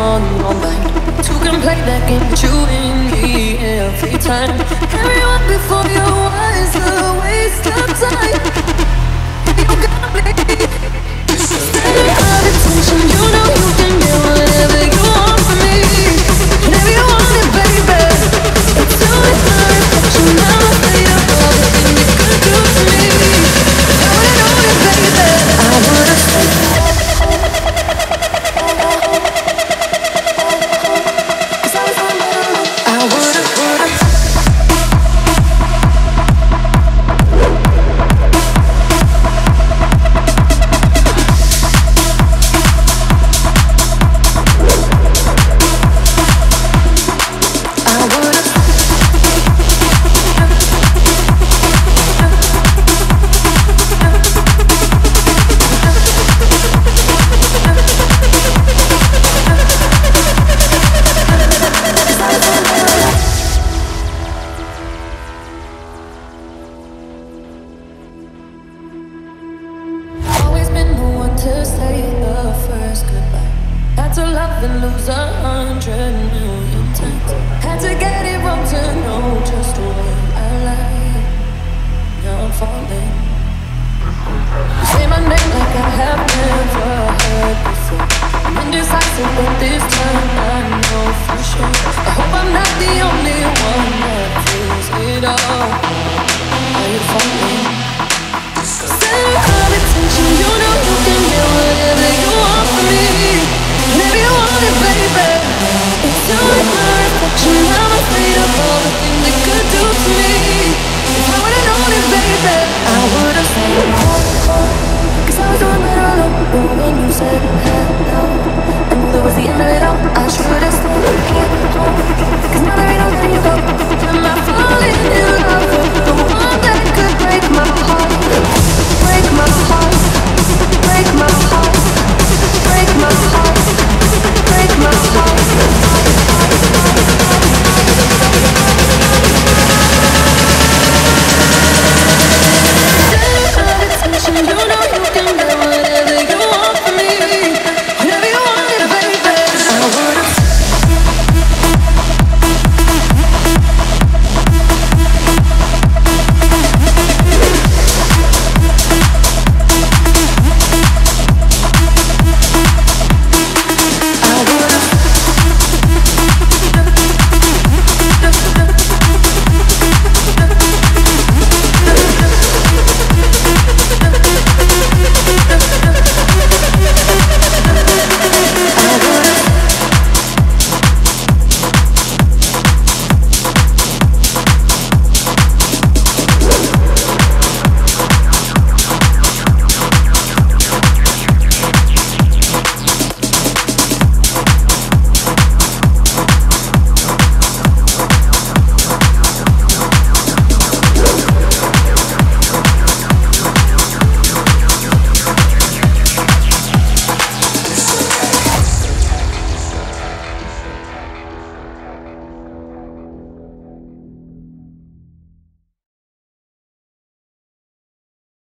on your mind. Two can play that game, with you and me every time. Everyone before you was a waste of time. You got me. love and lose a hundred million times. Had to get it. Cause now there ain't no letting go. Am I falling